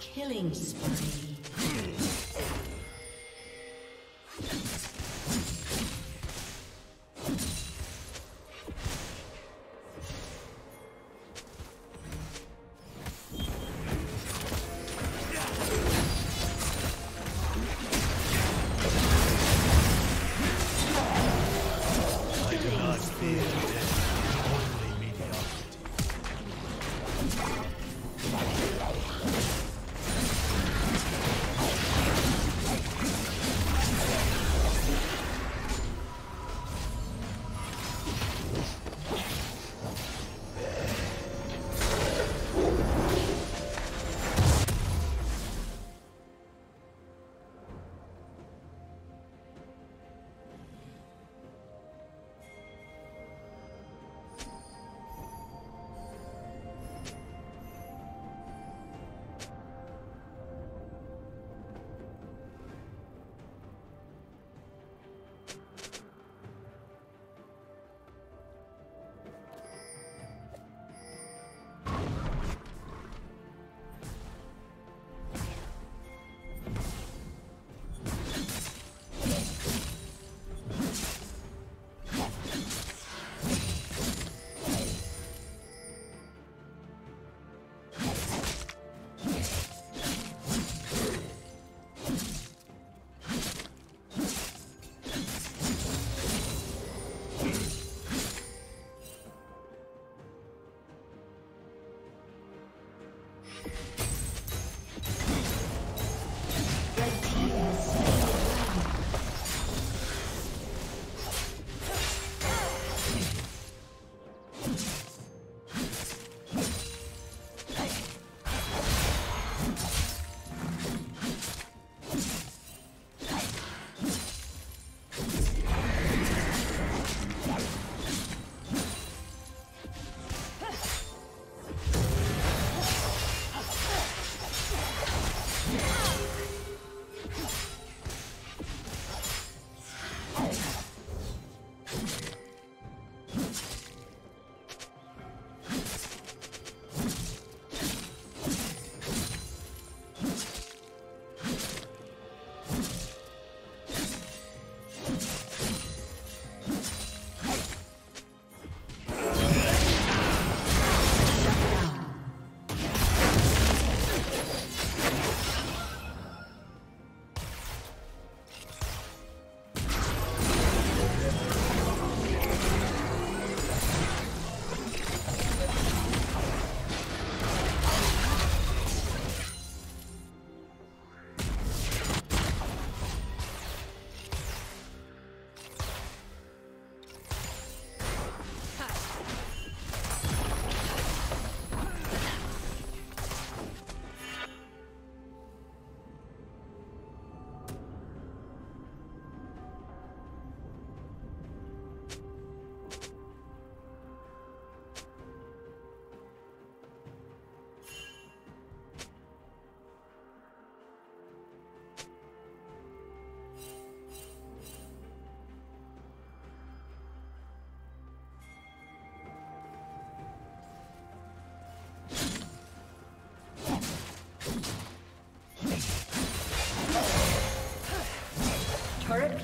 Killing spree.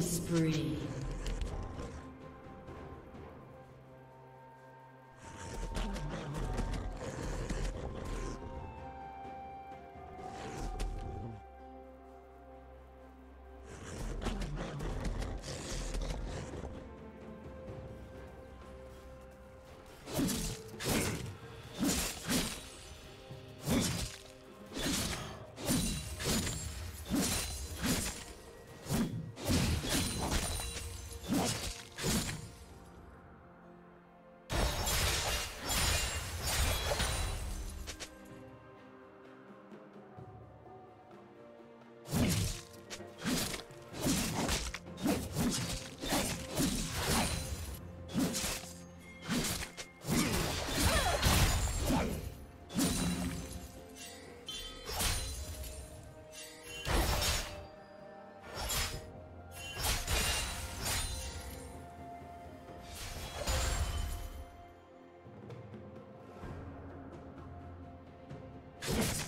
Spree. Red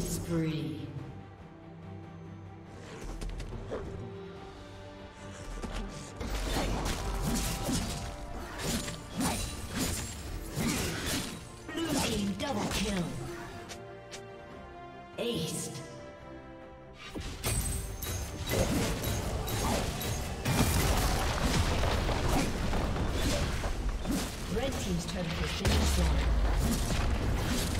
Spree. Blue team double kill. Aced. Red team's turret has been destroyed.